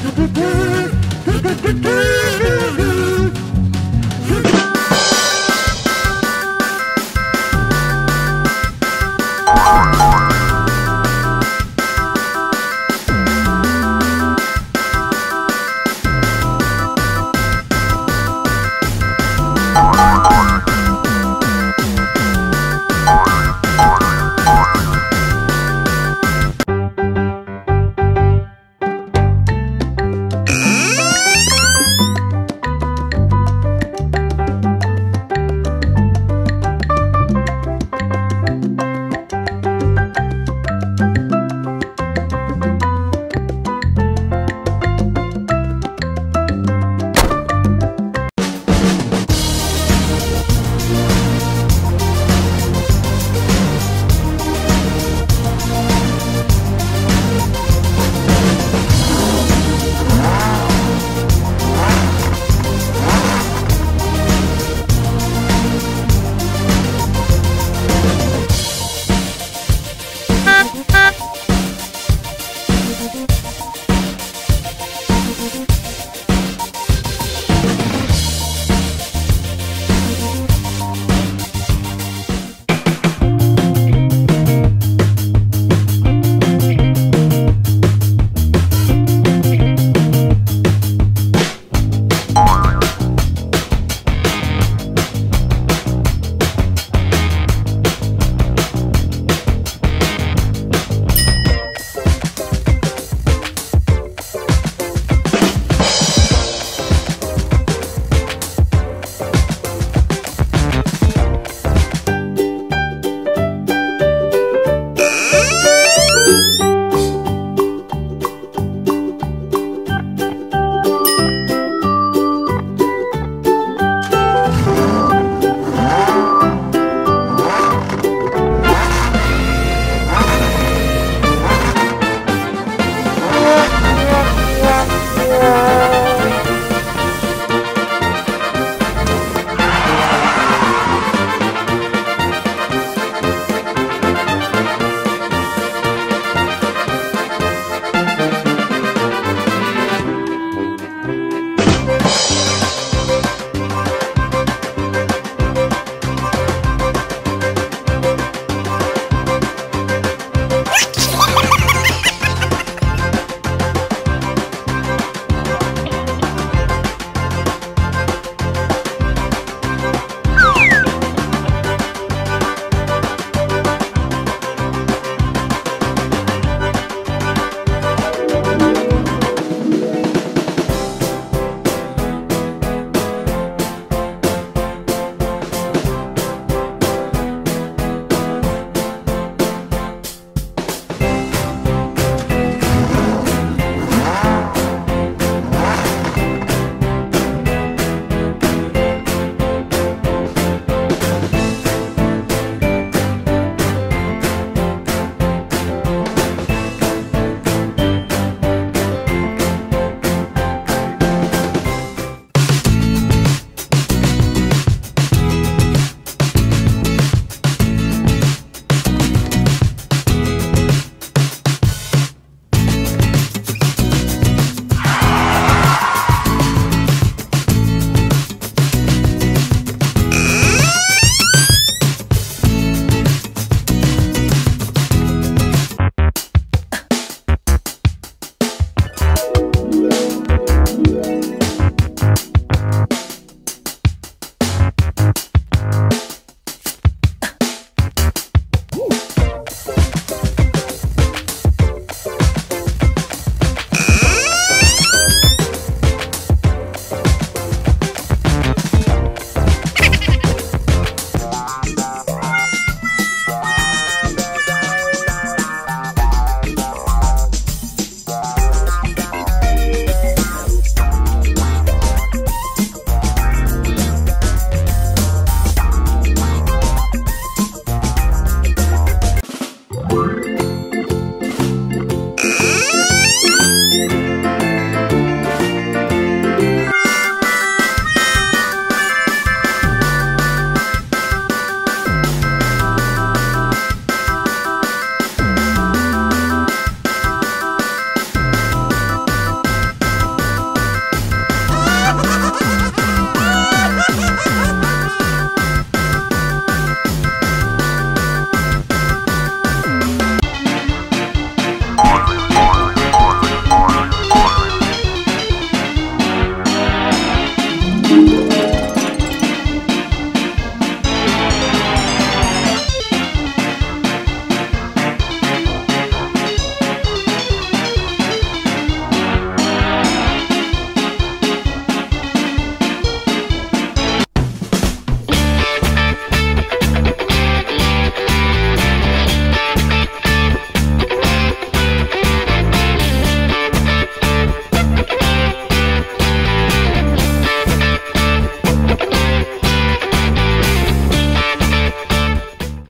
you.